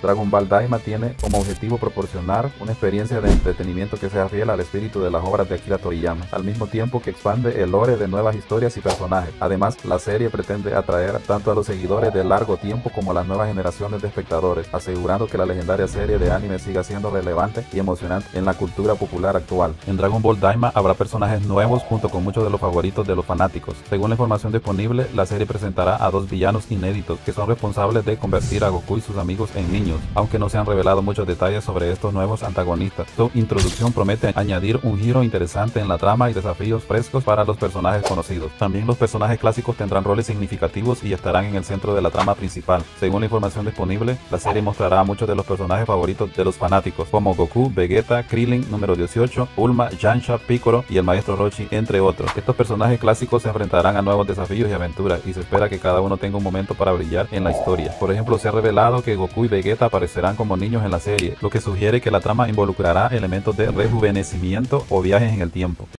Dragon Ball Daima tiene como objetivo proporcionar una experiencia de entretenimiento que sea fiel al espíritu de las obras de Akira Toriyama, al mismo tiempo que expande el lore de nuevas historias y personajes. Además, la serie pretende atraer tanto a los seguidores de largo tiempo como a las nuevas generaciones de espectadores, asegurando que la legendaria serie de anime siga siendo relevante y emocionante en la cultura popular actual. En Dragon Ball Daima habrá personajes nuevos junto con muchos de los favoritos de los fanáticos. Según la información disponible, la serie presentará a dos villanos inéditos que son responsables de convertir a Goku y sus amigos en aunque no se han revelado muchos detalles sobre estos nuevos antagonistas. Su introducción promete añadir un giro interesante en la trama y desafíos frescos para los personajes conocidos. También los personajes clásicos tendrán roles significativos y estarán en el centro de la trama principal. Según la información disponible, la serie mostrará a muchos de los personajes favoritos de los fanáticos, como Goku, Vegeta, Krillin, número 18, Ulma, Yansha, Piccolo y el maestro Roshi, entre otros. Estos personajes clásicos se enfrentarán a nuevos desafíos y aventuras y se espera que cada uno tenga un momento para brillar en la historia. Por ejemplo, se ha revelado que Goku y Vegeta aparecerán como niños en la serie, lo que sugiere que la trama involucrará elementos de rejuvenecimiento o viajes en el tiempo.